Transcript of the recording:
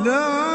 No!